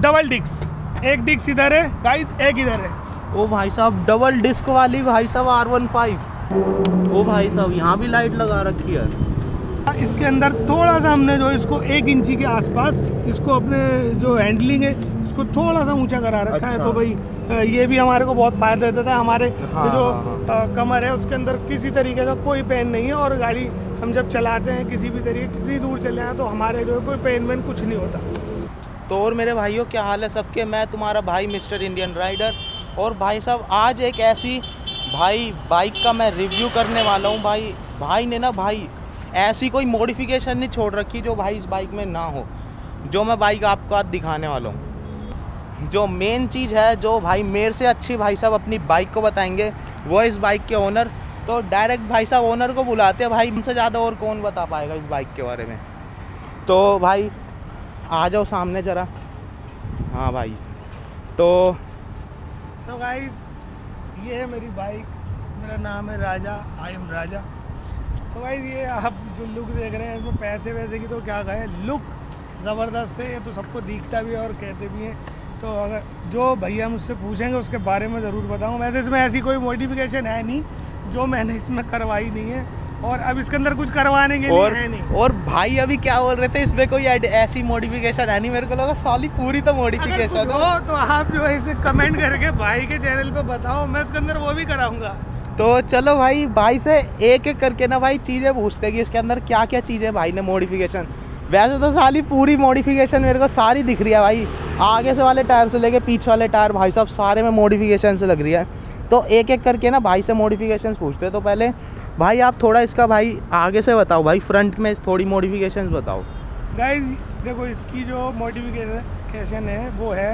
Double डिक्स एक डिक्स इधर है गाइस एक इधर है। ओ भाई साहब डबल डिस्क वाली भाई साहब आर वन फाइव ओ भाई साहब यहाँ भी लाइट लगा रखी है। इसके अंदर थोड़ा सा हमने जो इसको एक इंची के आसपास इसको अपने जो हैंडलिंग है इसको थोड़ा सा ऊँचा करा रखा अच्छा। है। तो भाई ये भी हमारे को बहुत फ़ायदा देता था। हमारे हाँ, जो हाँ, अ, कमर है उसके अंदर किसी तरीके का कोई पेन नहीं है और गाड़ी हम जब चलाते हैं किसी भी तरीके कितनी दूर चले हैं तो हमारे जो है कोई पेन वेन कुछ नहीं होता। तो और मेरे भाइयों, क्या हाल है सबके? मैं तुम्हारा भाई, मिस्टर इंडियन राइडर। और भाई साहब, आज एक ऐसी भाई बाइक का मैं रिव्यू करने वाला हूँ। भाई भाई ने ना, भाई, ऐसी कोई मॉडिफिकेशन नहीं छोड़ रखी जो भाई इस बाइक में ना हो, जो मैं बाइक आपको आज दिखाने वाला हूँ। जो मेन चीज़ है, जो भाई मेरे से अच्छी भाई साहब अपनी बाइक को बताएँगे, वो इस बाइक के ओनर तो डायरेक्ट भाई साहब ओनर को बुलाते हैं। भाई, इनसे ज़्यादा और कौन बता पाएगा इस बाइक के बारे में? तो भाई आ जाओ सामने ज़रा। हाँ भाई। तो सो गाइस ये है मेरी बाइक मेरा नाम है राजा आई एम राजा। तो गाइस ये आप जो लुक देख रहे हैं, इसमें पैसे वैसे की तो क्या कहे लुक ज़बरदस्त है, ये तो सबको दिखता भी है और कहते भी हैं। तो अगर जो भैया मुझसे पूछेंगे, उसके बारे में ज़रूर बताऊँ। वैसे इसमें ऐसी कोई मॉडिफिकेशन है नहीं, जो मैंने इसमें करवाई नहीं है। और अब इसके अंदर कुछ करवाने के और लिए है नहीं। और भाई अभी क्या बोल रहे थे इसमें कोई ऐसी मॉडिफिकेशन है नहीं मेरे को लगा साली पूरी तो मॉडिफिकेशन हो। तो आप जो है कमेंट करके भाई के चैनल पे बताओ मैं उसके अंदर वो भी कराऊँगा। तो चलो भाई भाई से एक एक करके ना भाई चीज़ें पूछते हैं कि इसके अंदर क्या क्या चीज़ें भाई ने मॉडिफिकेशन वैसे तो साली पूरी मॉडिफिकेशन मेरे को सारी दिख रही है भाई। आगे से वाले टायर से लेके पीछे वाले टायर भाई साहब सारे में मॉडिफिकेशन से लग रही है। तो एक एक करके ना भाई से मॉडिफिकेशन पूछते हैं। तो पहले भाई आप थोड़ा इसका भाई आगे से बताओ भाई फ्रंट में थोड़ी मॉडिफिकेशन बताओ। गाइस देखो इसकी जो मॉडिफिकेशन है वो है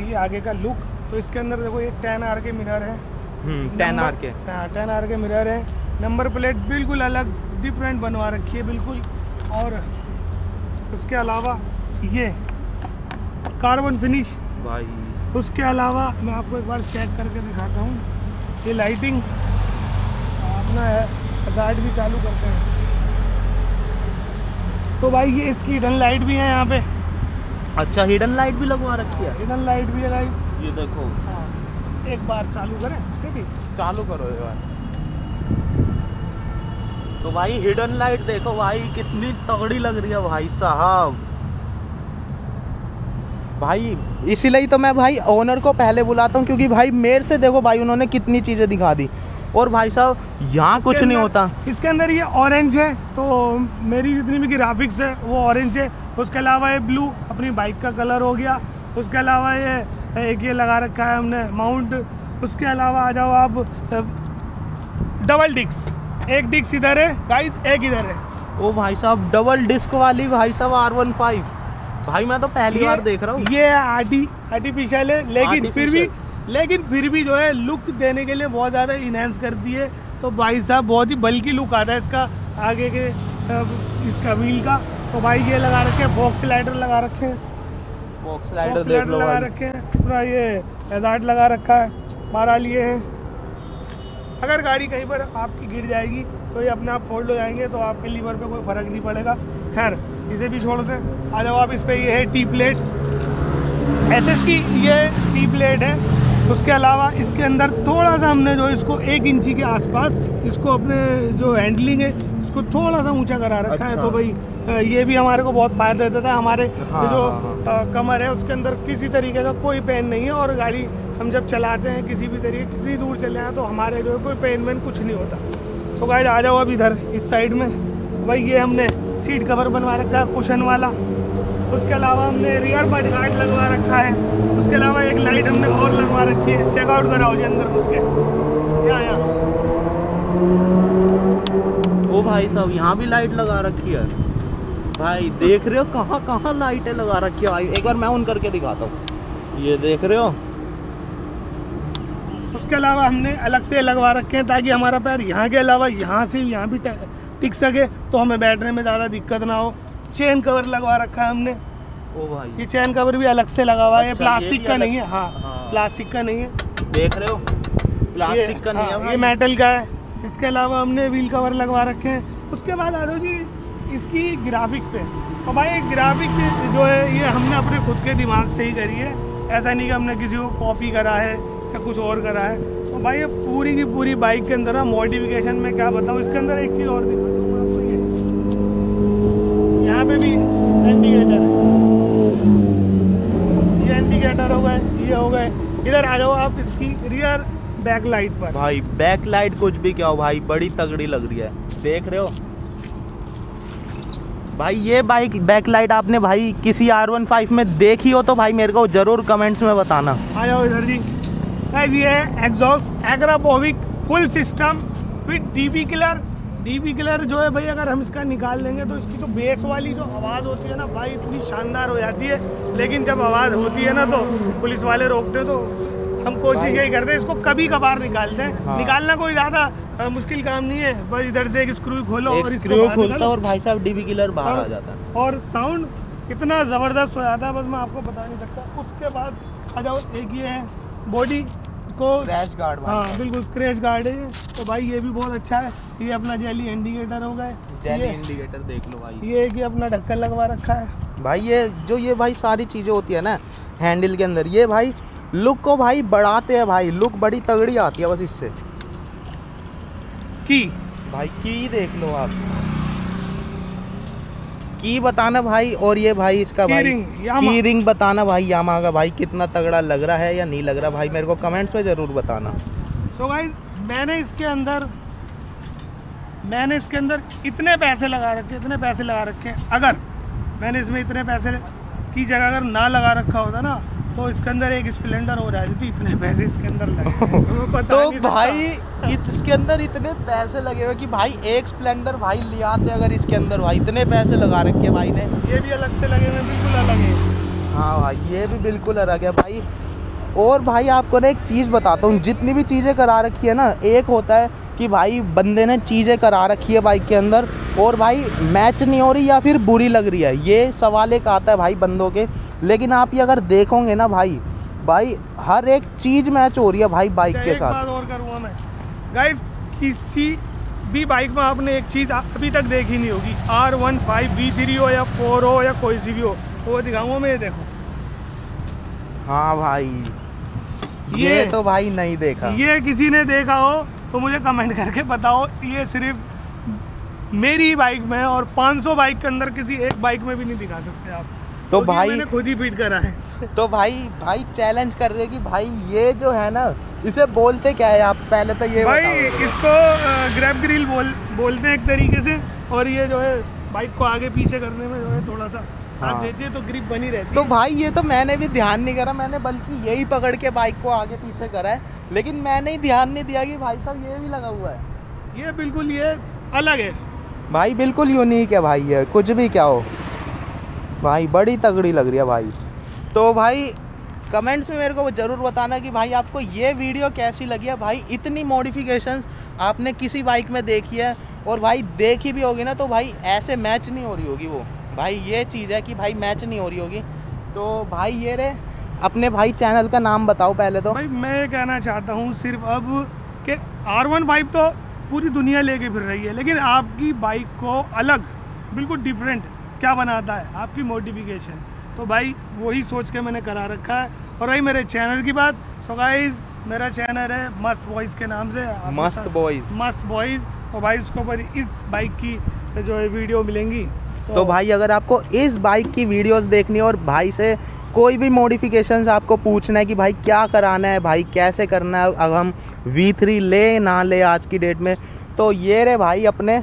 ये आगे का लुक तो इसके अंदर देखो ये टेन आर के मिरर है। Ten R K. हाँ टेन आर के मिरर है। नंबर प्लेट बिल्कुल अलग डिफरेंट बनवा रखी है बिल्कुल। और उसके अलावा ये कार्बन फिनिश भाई। उसके अलावा मैं आपको एक बार चेक करके दिखाता हूँ। ये लाइटिंग अपना है। गार्ड भी चालू करते हैं। तो भाई ये इसकी हिडन लाइट भी है यहाँ पे। अच्छा हिडन लाइट भी लगवा रखी है? हिडन लाइट भी है गाइस ये देखो। हाँ एक बार चालू करें इसे भी चालू करो यार तो भाई हिडन लाइट देखो भाई कितनी तगड़ी लग रही है भाई साहब। भाई इसीलिए तो मैं भाई ओनर को पहले बुलाता हूँ क्योंकि भाई मेरे से देखो भाई उन्होंने कितनी चीज़ें दिखा दी। और भाई साहब यहाँ कुछ नहीं होता। इसके अंदर ये ऑरेंज है तो मेरी जितनी भी ग्राफिक्स है वो ऑरेंज है। उसके अलावा ये ब्लू अपनी बाइक का कलर हो गया। उसके अलावा ये एक ये लगा रखा है हमने माउंट उसके अलावा आ जाओ आप डबल डिक्स एक डिक्स इधर है गाइस एक इधर है। ओ भाई साहब डबल डिस्क वाली भाई साहब आर वन फाइव भाई मैं तो पहली बार देख रहा हूँ। ये आर्टी आर्टिफिशियल है लेकिन फिर भी। लेकिन फिर भी जो है लुक देने के लिए बहुत ज़्यादा इनहेंस करती है। तो भाई साहब बहुत ही बल्कि लुक आता है इसका आगे के इसका व्हील का। तो भाई ये लगा रखे हैं फॉक्स लाइटर लगा रखे हैं। बॉक्स फॉक्स लाइटर देख लो लगा रखे हैं पूरा ये एजार्ट लगा रखा है मारा लिए हैं। अगर गाड़ी कहीं पर आपकी गिर जाएगी तो ये अपने आप फोल्ड हो जाएँगे तो आपके लीवर पे कोई फ़र्क नहीं पड़ेगा। खैर इसे भी छोड़ दें। आ जाओ आप इस पर ये है टी प्लेट एस की ये टी प्लेट है। उसके अलावा इसके अंदर थोड़ा सा हमने जो इसको एक इंची के आसपास इसको अपने जो हैंडलिंग है इसको थोड़ा सा ऊँचा करा रखा अच्छा। है अच्छा। तो भाई ये भी हमारे को बहुत फ़ायदा देता था। हमारे हाँ, जो हाँ, अ, कमर है उसके अंदर किसी तरीके का कोई पेन नहीं है और गाड़ी हम जब चलाते हैं किसी भी तरीके कितनी दूर चले हैं तो हमारे जो है कोई पेन वेन कुछ नहीं होता। तो गाइस आ जाओ अब इधर इस साइड में। भाई ये हमने सीट कवर बनवा रखा है कुशन वाला। उसके अलावा हमने रियर बड गार्ड लगवा रखा है। उसके अलावा एक लाइट हमने और लगवा रखी है। चेकआउट कराओ जी अंदर घुस के यहाँ यहाँ। ओ भाई साहब यहाँ भी लाइट लगा रखी है। भाई देख रहे हो कहाँ कहाँ लाइटें लगा रखी है? भाई एक बार मैं उन करके दिखाता हूँ। ये देख रहे हो? उसके अलावा हमने अलग से लगवा रखे हैं ताकि हमारा पैर यहाँ के अलावा यहाँ से यहाँ भी टिक सके तो हमें बैठने में ज़्यादा दिक्कत ना हो। चेन कवर लगवा रखा है हमने। ओ भाई। ये चैन कवर भी अलग से लगा हुआ है ये अच्छा, प्लास्टिक का नहीं है। हाँ हाँ। प्लास्टिक का नहीं है। देख रहे हो? प्लास्टिक का नहीं है हाँ, ये मेटल का है। इसके अलावा हमने व्हील कवर लगवा रखे हैं। उसके बाद आ जाओ जी इसकी ग्राफिक पे। और भाई ये ग्राफिक जो है ये हमने अपने खुद के दिमाग से ही करी है। ऐसा नहीं कि हमने किसी को कॉपी करा है या कुछ और करा है। तो भाई ये पूरी की पूरी बाइक के अंदर ना मॉडिफिकेशन में क्या बताऊँ इसके अंदर एक चीज़ और दिखा पे भी इंडिकेटर है। ये इंडिकेटर हो गए ये हो गए। इधर आ जाओ आप इसकी रियर बैक लाइट पर। भाई बैक लाइट कुछ भी क्या हो भाई बड़ी तगड़ी लग रही है। देख रहे हो? भाई ये बाइक बैक लाइट आपने भाई किसी आर वन फाइव में देखी हो तो भाई मेरे को ज़रूर कमेंट्स में बताना। आ जाओ इधर जी। ये है exhaust Akrapovic full system with DB killer DB killer जो है भाई अगर हम इसका निकाल देंगे तो इसकी जो बेस वाली जो आवाज़ होती है ना भाई इतनी शानदार हो जाती है। लेकिन जब आवाज़ होती है ना तो पुलिस वाले रोकते हैं तो हम कोशिश यही करते हैं इसको कभी कभार निकालते हैं। हाँ। निकालना कोई ज़्यादा मुश्किल काम नहीं है। बस इधर से एक स्क्रू खोलो एक और स्क्रू खुलता और भाई साहब डीबी किलर बाहर आ जाता है। और साउंड इतना ज़बरदस्त हो जाता है बस मैं आपको बता नहीं सकता। उसके बाद आ जाओ एक ये है बॉडी को क्रैश गार्ड हाँ बिल्कुल क्रैश गार्ड है तो भाई ये भी बहुत अच्छा है। ये अपना जेली इंडिकेटर हो गए। जेली इंडिकेटर देख लो भाई। ये ये अपना ढक्कन लगवा रखा है। भाई ये जो ये भाई सारी चीज़ें होती है ना हैंडल के अंदर ये भाई लुक को भाई बढ़ाते हैं भाई। लुक बड़ी तगड़ी आती है बस इससे। की? भाई की देख लो आप। की बताना भाई? और ये भाई इसका की भाई रिंग, की रिंग बताना भाई यामा का भाई कितना तगड़ा लग रहा है या नहीं लग रहा? भाई मेरे को कमेंट्स में ज़रूर बताना। सो गाइस मैंने इसके अंदर मैंने इसके अंदर इतने पैसे लगा रखे इतने पैसे लगा रखे हैं। अगर मैंने इसमें इतने पैसे की जगह अगर ना लगा रखा होता ना तो इसके अंदर एक स्प्लेंडर हो रहा है तो इतने पैसे इसके अंदर लगे। तो तो नहीं इसके अंदर इतने पैसे लगे हुए कि भाई एक स्प्लेंडर भाई ले आते अगर इसके अंदर भाई। इतने पैसे लगा रखे भाई ने। ये भी अलग से लगे हुए बिल्कुल अलग है। हाँ भाई ये भी बिल्कुल अलग है भाई। और भाई आपको ना एक चीज़ बताता हूँ जितनी भी चीज़ें करा रखी है ना एक होता है कि भाई बंदे ने चीज़ें करा रखी है बाइक के अंदर और भाई मैच नहीं हो रही या फिर बुरी लग रही है। ये सवाल एक आता है भाई बंदों के। लेकिन आप ये अगर देखोगे ना भाई भाई हर एक चीज़ मैच हो रही है भाई बाइक अच्छा, के साथ। और करूँगा मैं। गाइस किसी भी बाइक में आपने एक चीज़ अभी तक देखी नहीं होगी। R one five V three हो या फोर हो या कोई सी भी हो। वो दिखाऊँगा मैं ये देखो। हाँ भाई। ये, ये- तो भाई नहीं देखा। ये किसी ने देखा हो तो मुझे कमेंट करके बताओ। ये सिर्फ़ मेरी बाइक में और 500 बाइक के अंदर किसी एक बाइक में भी नहीं दिखा सकते आप। तो भाई- मैंने खुद ही फ़ीड करा है। तो भाई भाई चैलेंज कर रहे कि भाई ये जो है ना इसे बोलते क्या है आप? पहले तो ये भाई इसको ग्रैब ग्रिल बोल बोलते हैं एक तरीके से और ये जो है बाइक को आगे पीछे करने में जो है थोड़ा सा साथ हाँ। देती है तो ग्रिप बनी रहती तो भाई ये तो मैंने भी ध्यान नहीं करा मैंने बल्कि यही पकड़ के बाइक को आगे पीछे करा है लेकिन मैंने ही ध्यान नहीं दिया कि भाई साहब ये भी लगा हुआ है। ये बिल्कुल ये अलग है। भाई बिल्कुल यूनिक है भाई ये कुछ भी क्या हो। भाई बड़ी तगड़ी लग रही है भाई। तो भाई कमेंट्स में मेरे को ज़रूर बताना कि भाई आपको ये वीडियो कैसी लगी है? भाई इतनी मॉडिफिकेशंस आपने किसी बाइक में देखी है? और भाई देखी भी होगी ना तो भाई ऐसे मैच नहीं हो रही होगी वो। भाई ये चीज़ है कि भाई मैच नहीं हो रही होगी। तो भाई ये रे अपने भाई चैनल का नाम बताओ पहले तो। भाई मैं ये कहना चाहता हूँ सिर्फ़ अब कि आर वन फाइव तो पूरी दुनिया लेके फिर रही है लेकिन आपकी बाइक को अलग बिल्कुल डिफरेंट क्या बनाता है आपकी मॉडिफिकेशन तो भाई वही सोच के मैंने करा रखा है। और भाई मेरे चैनल की बात सो गाइस मेरा चैनल है मस्त बॉयज़ के नाम से। मस्त बॉयज़ मस्त बॉयज़ तो भाई उसके ऊपर इस बाइक की जो है वीडियो मिलेंगी। तो तो भाई अगर आपको इस बाइक की वीडियोस देखनी है और भाई से कोई भी मॉडिफिकेशंस आपको पूछना है कि भाई क्या कराना है भाई कैसे करना है अगर हम वी थ्री ले ना ले आज की डेट में तो ये रे भाई अपने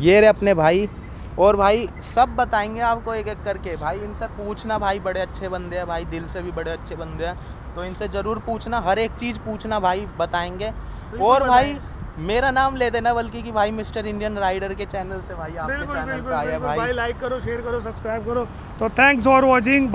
ये रे अपने भाई और भाई सब बताएँगे आपको एक एक करके। भाई इनसे पूछना भाई बड़े अच्छे बंदे हैं भाई दिल से भी बड़े अच्छे बंदे हैं। तो इनसे ज़रूर पूछना हर एक चीज़ पूछना भाई बताएँगे। और भाई मेरा नाम ले देना बल्कि कि भाई मिस्टर इंडियन राइडर के चैनल से भाई आपके चैनल पे आया भाई। लाइक करो शेयर करो सब्सक्राइब करो। तो थैंक्स फॉर वॉचिंग